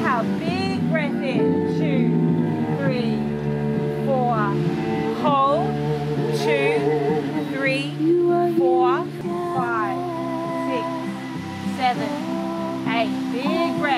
Inhale, big breath in. Two, three, four. Hold. Two, three, four, five, six, seven, eight. Big breath.